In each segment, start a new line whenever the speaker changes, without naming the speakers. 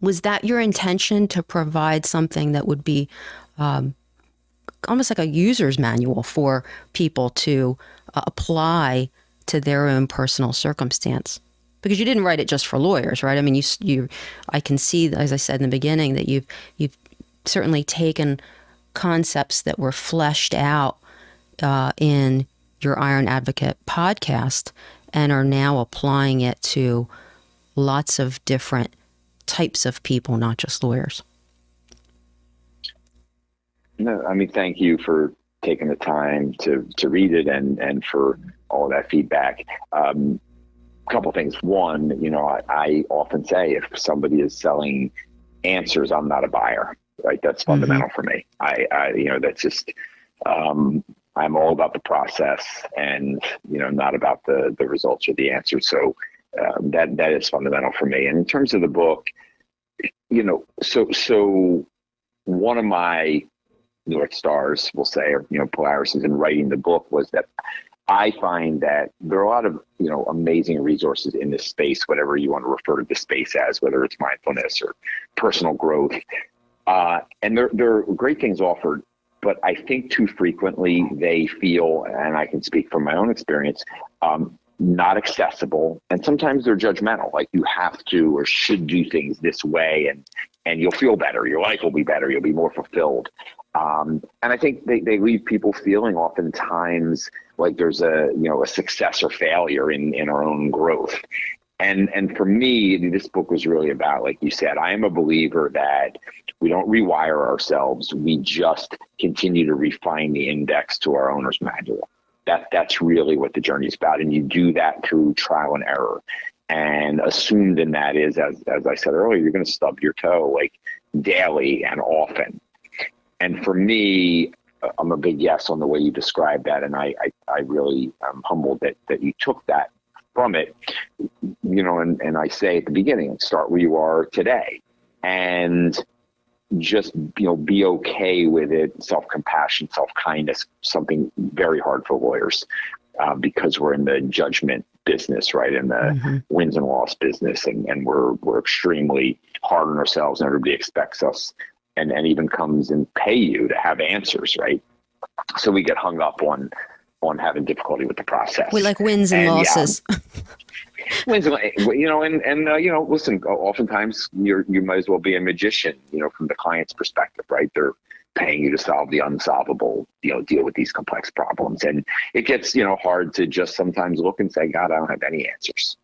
Was that your intention to provide something that would be um, almost like a user's manual for people to uh, apply to their own personal circumstance? Because you didn't write it just for lawyers, right? I mean, you, you, I can see, as I said in the beginning, that you've you've certainly taken concepts that were fleshed out uh, in your Iron Advocate podcast and are now applying it to lots of different types of people, not just lawyers.
No, I mean, thank you for taking the time to to read it and and for all that feedback. Um, a couple things. One, you know, I, I, often say if somebody is selling answers, I'm not a buyer. Right, that's mm-hmm. fundamental mm-hmm. for me. I, I, you know, that's just. Um, I'm all about the process, and you know, not about the the results or the answers. So um, that that is fundamental for me. And in terms of the book, you know, so so one of my north stars, we'll say, or you know, Polarises in writing the book was that I find that there are a lot of you know amazing resources in this space, whatever you want to refer to the space as, whether it's mindfulness or personal growth, uh, and there there are great things offered. But I think too frequently they feel, and I can speak from my own experience, um, not accessible. And sometimes they're judgmental like you have to or should do things this way and and you'll feel better. Your life will be better. You'll be more fulfilled. Um, and i think they, they leave people feeling oftentimes like there's a you know a success or failure in in our own growth. And and for me this book was really about like you said i am a believer that we don't rewire ourselves. We just continue to refine the index to our owner's manual that that's really what the journey is about. And you do that through trial and error. And assumed in that is, as as I said earlier, you're going to stub your toe like daily and often. And for me, uh, I'm a big yes on the way you described that, and I I, I really am humbled that that you took that from it. You know, and and I say at the beginning, start where you are today, and just you know be okay with it self compassion self kindness something very hard for lawyers uh, because we're in the judgment business right in the mm-hmm. wins and loss business and, and we're we're extremely hard on ourselves and everybody expects us and and even comes and pay you to have answers right so we get hung up on on having difficulty with the process
we like wins and, and losses
yeah, you know, and and uh, you know, listen. Oftentimes, you you might as well be a magician. You know, from the client's perspective, right? They're paying you to solve the unsolvable. You know, deal with these complex problems, and it gets you know hard to just sometimes look and say, God, I don't have any answers,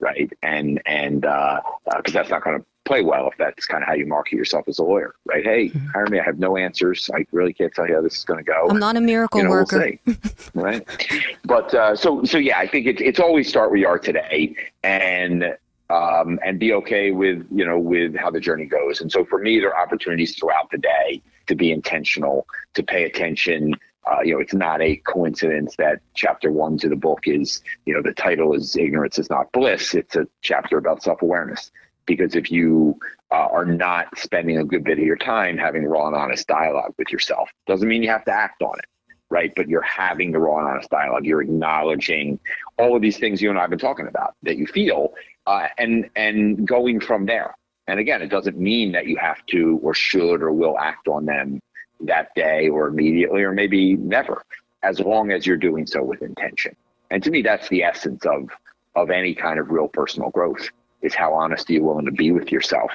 right? And and because uh, uh, that's not going to play well if that's kind of how you market yourself as a lawyer, right? Hey, mm-hmm. hire me. I have no answers. I really can't tell you how this is going to go.
I'm not a miracle you know, worker,
we'll right? But uh, so so yeah, I think it's it's always start where you are today, and um, and be okay with you know with how the journey goes. And so for me, there are opportunities throughout the day to be intentional, to pay attention. Uh, you know, it's not a coincidence that chapter one to the book is, you know, the title is "Ignorance is Not Bliss." It's a chapter about self-awareness because if you uh, are not spending a good bit of your time having raw and honest dialogue with yourself doesn't mean you have to act on it right? But you're having the raw and honest dialogue. You're acknowledging all of these things you and i've been talking about that you feel uh, and and going from there. And again it doesn't mean that you have to or should or will act on them that day or immediately or maybe never as long as you're doing so with intention. And to me that's the essence of of any kind of real personal growth is how honest are you willing to be with yourself,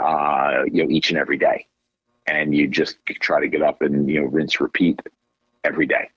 uh, you know, each and every day. And you just try to get up and, you know, rinse, repeat every day.